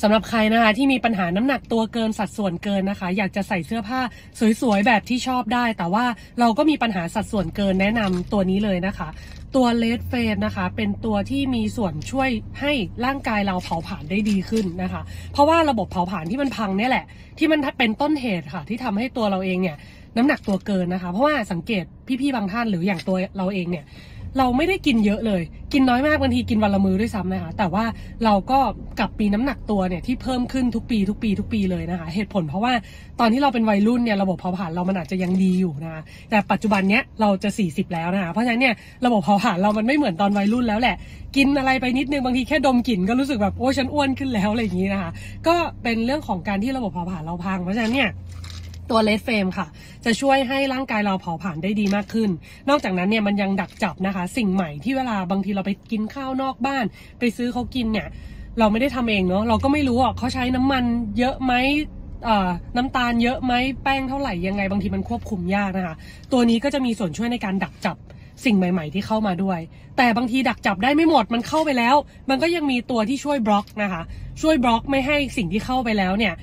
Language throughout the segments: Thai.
สำหรับใครนะคะที่มีปัญหาน้ำหนักตัวเกินสัดส่วนเกินนะคะ อยากจะใส่เสื้อผ้าสวยๆแบบที่ชอบได้ แต่ว่าเราก็มีปัญหาสัดส่วนเกินแนะนำตัวนี้เลยนะคะ ตัวเลดเฟนนะคะ เป็นตัวที่มีส่วนช่วยให้ร่างกายเราเผาผลาญได้ดีขึ้นนะคะ เพราะว่าระบบเผาผลาญที่มันพังเนี่ยแหละ ที่มันเป็นต้นเหตุค่ะ ที่ทำให้ตัวเราเองเนี่ยน้ำหนักตัวเกินนะคะ เพราะว่าสังเกตพี่ๆบางท่านหรืออย่างตัวเราเองเนี่ย เราไม่ได้กินเยอะเลย กินน้อยมากบางทีกินวันละมื้อด้วยซ้ำนะคะ แต่ว่าเราก็กลับปีน้ำหนักตัวเนี่ยที่เพิ่มขึ้นทุกปีทุกปีทุกปีเลยนะคะ เหตุผลเพราะว่าตอนที่เราเป็นวัยรุ่นเนี่ยระบบเผาผลาญเรามันอาจจะยังดีอยู่นะคะแต่ปัจจุบันเนี้ยเราจะ 40 แล้วนะคะ เพราะฉะนั้นเนี่ยระบบเผาผลาญเรามันไม่เหมือนตอนวัยรุ่นแล้วแหละ กินอะไรไปนิดนึงบางทีแค่ดมกลิ่นก็รู้สึกแบบโอ้ฉันอ้วนขึ้นแล้วอะไรอย่างนี้นะคะ ก็เป็นเรื่องของการที่ระบบเผาผลาญเราพัง เพราะฉะนั้นเนี่ย ตัวเลดเฟมค่ะ จะช่วยให้ร่างกายเราเผาผลาญได้ดีมากขึ้น นอกจากนั้นเนี่ยมันยังดักจับนะคะ สิ่งใหม่ที่เวลาบางทีเราไปกินข้าวนอกบ้าน ไปซื้อเขากินเนี่ย เราไม่ได้ทำเองเนาะเราก็ไม่รู้อะเขาใช้น้ำมันเยอะไหมน้ำตาลเยอะไหมแป้งเท่าไหร่ยังไงบางทีมันควบคุมยากนะคะ ตัวนี้ก็จะมีส่วนช่วยในการดักจับสิ่งใหม่ ๆ ที่เข้ามาด้วย แต่บางทีดักจับได้ไม่หมดมันเข้าไปแล้ว มันก็ยังมีตัวที่ช่วยบล็อกนะคะ ช่วยบล็อกไม่ให้สิ่งที่เข้าไปแล้วเนี่ย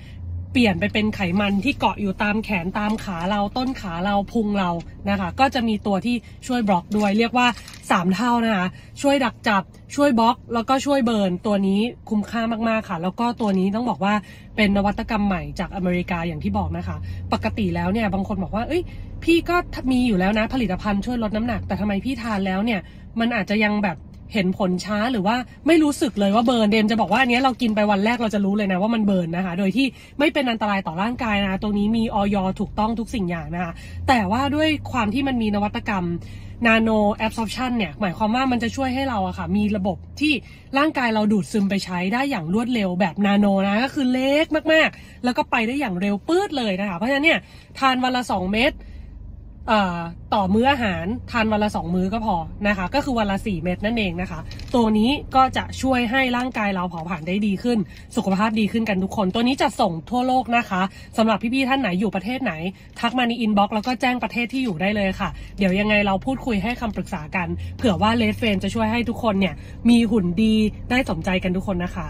เปลี่ยนไปเป็นไขมันที่เกาะอยู่ตามแขนตามขาเราต้นขาเราพุงเรานะคะ ก็จะมีตัวที่ช่วยบล็อกด้วย เรียกว่า 3 เท่านะคะ ช่วยดักจับช่วยบล็อก แล้วก็ช่วย burn ตัวนี้คุ้มค่ามากๆค่ะ แล้วก็ตัวนี้ต้องบอกว่าเป็นนวัตกรรมใหม่จากอเมริกาอย่างที่บอกนะคะ ปกติแล้วเนี่ยบางคนบอกว่า เอ้ย พี่ก็มีอยู่แล้วนะผลิตภัณฑ์ช่วยลดน้ำหนัก แต่ทำไมพี่ทานแล้วเนี่ยมันอาจจะยังแบบ เห็นผลช้าหรือว่าไม่รู้สึกเลยว่า burn เดมจะบอกว่าอันนี้เรากินไปวันแรกเราจะรู้เลยนะว่ามัน burn นะคะ โดยที่ไม่เป็นอันตรายต่อร่างกายนะคะตัวนี้มีออยถูกต้องทุกสิ่งอย่างนะคะแต่ว่าด้วยความที่มันมีนวัตกรรม nano absorption เนี่ยหมายความว่ามันจะช่วยให้เราอะค่ะ มีระบบที่ร่างกายเราดูดซึมไปใช้ได้อย่างรวดเร็วแบบนาโนนะก็คือเล็กมากๆ แล้วก็ไปได้อย่างเร็วปื๊ดเลยนะคะ เพราะฉะนั้นเนี่ยทานวันละ 2 เม็ด ต่อมื้ออาหารทานวันละ 2 มื้อก็พอนะคะ ก็คือวันละ 4 เม็ดนั่นเองนะคะ ตัวนี้ก็จะช่วยให้ร่างกายเราเผาผลาญได้ดีขึ้น สุขภาพดีขึ้นกันทุกคน ตัวนี้จะส่งทั่วโลกนะคะสำหรับพี่ๆท่านไหนอยู่ประเทศไหน ทักมาใน inbox แล้วก็แจ้งประเทศที่อยู่ได้เลยค่ะ เดี๋ยวยังไงเราพูดคุยให้คำปรึกษากัน เผื่อว่า Red Flame จะช่วยให้ทุกคนเนี่ยมีหุ่นดีได้สมใจกันทุกคนนะคะ